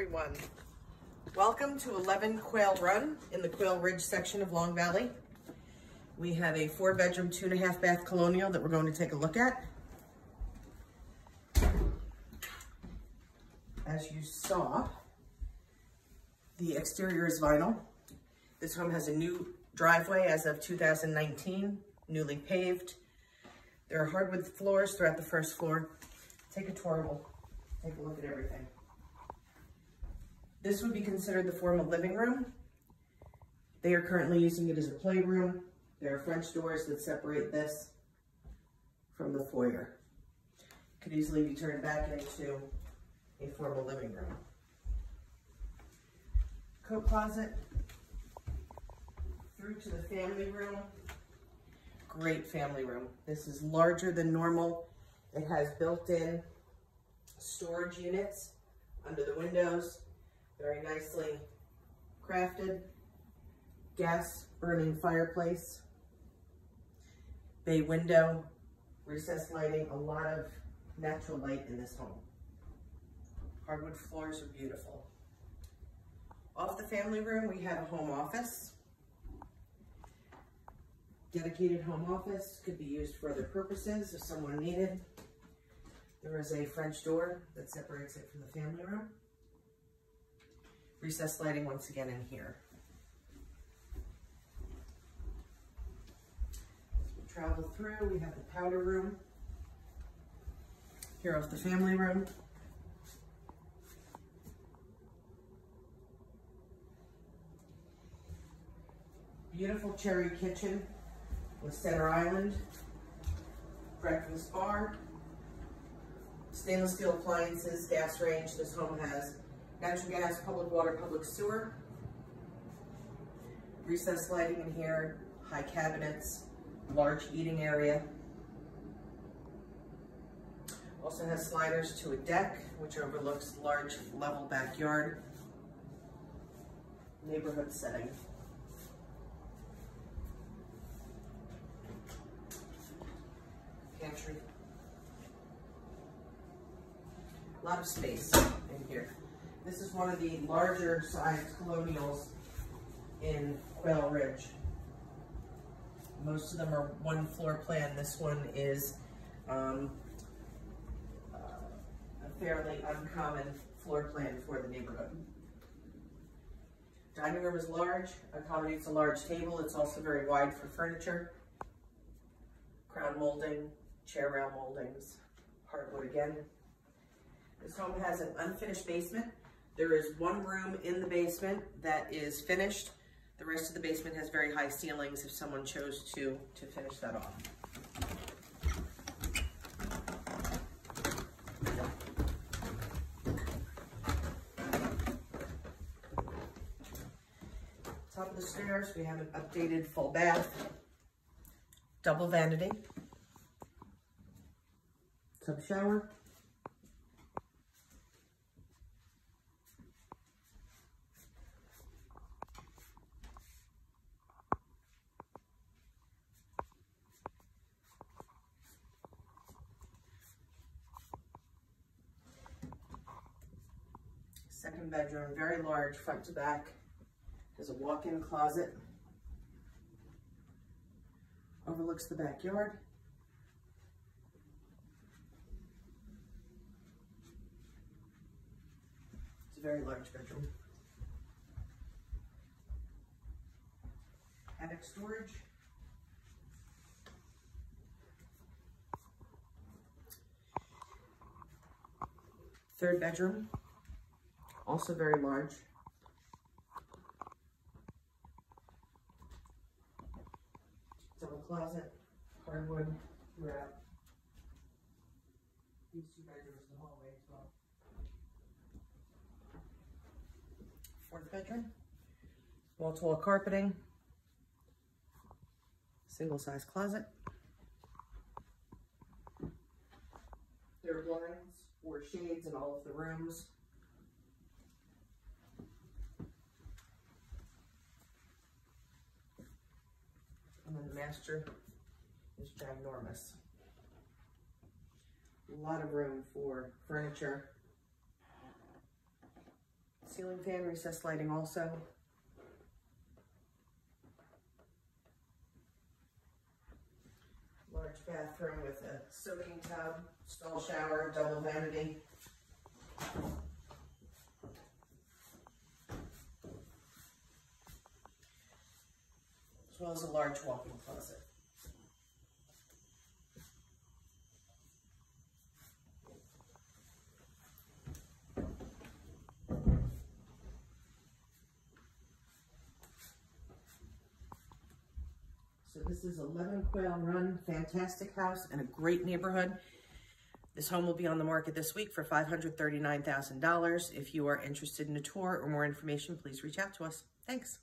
everyone. Welcome to 11 Quail Run in the Quail Ridge section of Long Valley. We have a four bedroom, two and a half bath colonial that we're going to take a look at. As you saw, the exterior is vinyl. This home has a new driveway as of 2019, newly paved. There are hardwood floors throughout the first floor. Take a tour, we'll take a look at everything. This would be considered the formal living room. They are currently using it as a playroom. There are French doors that separate this from the foyer. Could easily be turned back into a formal living room. Coat closet through to the family room. Great family room. This is larger than normal. It has built-in storage units under the windows very nicely crafted. Gas burning fireplace. Bay window, recessed lighting, a lot of natural light in this home. Hardwood floors are beautiful. Off the family room, we have a home office. Dedicated home office could be used for other purposes if someone needed. There is a French door that separates it from the family room recessed lighting once again in here. we travel through, we have the powder room. Here off the family room. Beautiful cherry kitchen with center island, breakfast bar, stainless steel appliances, gas range. This home has natural gas, public water, public sewer. Recessed lighting in here, high cabinets, large eating area. Also has sliders to a deck, which overlooks large level backyard. Neighborhood setting. Pantry. A lot of space in here. This is one of the larger sized colonials in Quail Ridge. Most of them are one floor plan. This one is um, uh, a fairly uncommon floor plan for the neighborhood. Dining room is large, accommodates a large table. It's also very wide for furniture. Crown molding, chair rail moldings, hardwood again. This home has an unfinished basement there is one room in the basement that is finished. The rest of the basement has very high ceilings if someone chose to, to finish that off. Top of the stairs, we have an updated full bath, double vanity, tub shower, Second bedroom, very large, front to back. Has a walk-in closet. Overlooks the backyard. It's a very large bedroom. Attic storage. Third bedroom also very large. Double closet, hardwood throughout. These two bedrooms in the hallway as well. Fourth bedroom, wall-to-wall carpeting, single-size closet. There are blinds or shades in all of the rooms. The master is ginormous. A lot of room for furniture. ceiling fan, recessed lighting also. Large bathroom with a soaking tub, stall shower, double vanity. As well as a large walk-in closet. So this is 11 Quail Run, fantastic house and a great neighborhood. This home will be on the market this week for $539,000. If you are interested in a tour or more information, please reach out to us. Thanks.